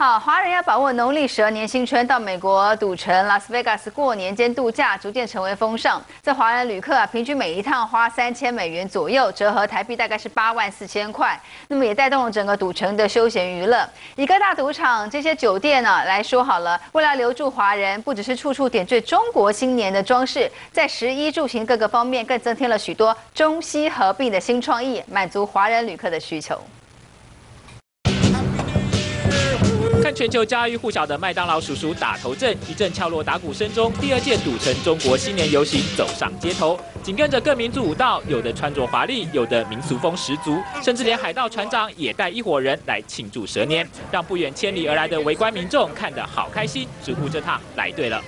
好，华人要把握农历十二年新春，到美国赌城拉斯维加斯过年兼度假，逐渐成为风尚。这华人旅客啊，平均每一趟花三千美元左右，折合台币大概是八万四千块。那么也带动了整个赌城的休闲娱乐。以各大赌场这些酒店呢来说好了，为了留住华人，不只是处处点缀中国新年的装饰，在十一住行各个方面更增添了许多中西合并的新创意，满足华人旅客的需求。全球家喻户晓的麦当劳叔叔打头阵，一阵敲锣打鼓声中，第二届赌城中国新年游行走上街头，紧跟着各民族舞蹈，有的穿着华丽，有的民俗风十足，甚至连海盗船长也带一伙人来庆祝蛇年，让不远千里而来的围观民众看得好开心，似乎这趟来对了。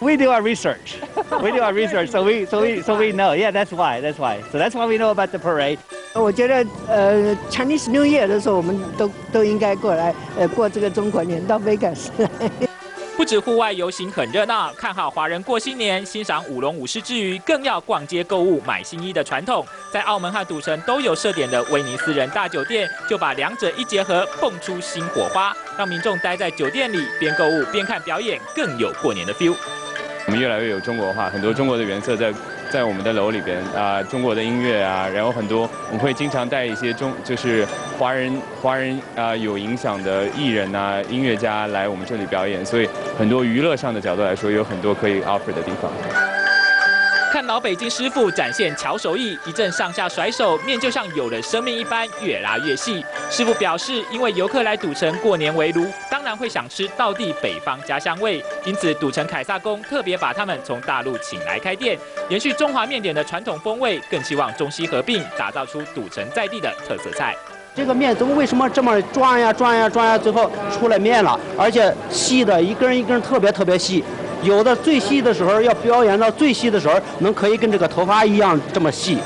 We do our research. We do our research, so we so we so we know. Yeah, that's why. That's why. So that's why we know about the parade. 我觉得，呃，Chinese New Year 的时候，我们都都应该过来，呃，过这个中国年到 Vegas 来。不止户外游行很热闹，看好华人过新年、欣赏舞龙舞狮之余，更要逛街购物、买新衣的传统，在澳门和赌城都有设点的威尼斯人大酒店，就把两者一结合，蹦出新火花，让民众待在酒店里边购物边看表演，更有过年的 feel。我们越来越有中国化，很多中国的元素在在我们的楼里边啊，中国的音乐啊，然后很多我们会经常带一些中就是华人华人啊有影响的艺人啊音乐家来我们这里表演，所以很多娱乐上的角度来说，有很多可以 offer 的地方。看老北京师傅展现巧手艺，一阵上下甩手，面就像有了生命一般，越拉越细。师傅表示，因为游客来赌城过年围炉，当然会想吃道地北方家乡味，因此赌城凯撒宫特别把他们从大陆请来开店，延续中华面点的传统风味，更希望中西合并，打造出赌城在地的特色菜。这个面怎么为什么这么转呀转呀转呀，最后出来面了，而且细的一根一根特别特别细。有的最细的时候要表演到最细的时候，能可以跟这个头发一样这么细，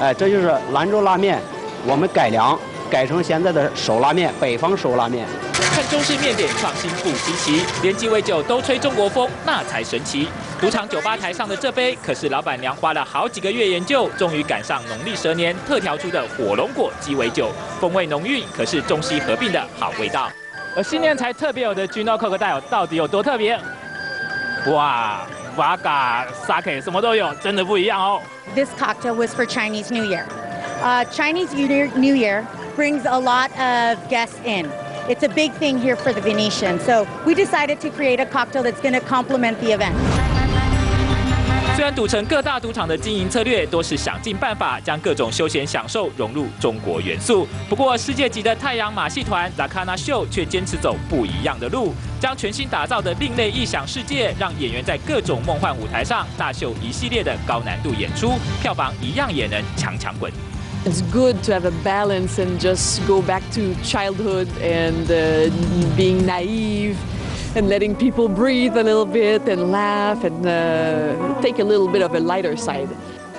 哎，这就是兰州拉面，我们改良改成现在的手拉面，北方手拉面。看中式面点创新不稀奇，连鸡尾酒都吹中国风，那才神奇。赌场酒吧台上的这杯，可是老板娘花了好几个月研究，终于赶上农历蛇年特调出的火龙果鸡尾酒，风味浓郁，可是中西合并的好味道。而新年才特别有的 Gino Cocktail 到底有多特别？哇，vodka、sake 什么都有，真的不一样哦。This cocktail was for Chinese New Year. Uh, Chinese New Year brings a lot of guests in. It's a big thing here for the Venetian. So we decided to create a cocktail that's going to complement the event. 虽然赌城各大赌场的经营策略都是想尽办法将各种休闲享受融入中国元素，不过世界级的太阳马戏团 La Cana Show 却坚持走不一样的路，将全新打造的另类异想世界，让演员在各种梦幻舞台上大秀一系列的高难度演出，票房一样也能强强滚。It's good to have a balance and just go back to childhood and being naive. And letting people breathe a little bit and laugh and take a little bit of a lighter side.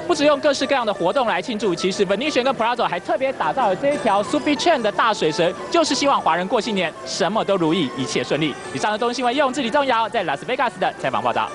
不止用各式各样的活动来庆祝，其实 Venetian 跟 Prado 还特别打造了这一条 Super Chain 的大水蛇，就是希望华人过新年什么都如意，一切顺利。以上的东西新闻用自己重要，在拉斯维加斯的采访报道。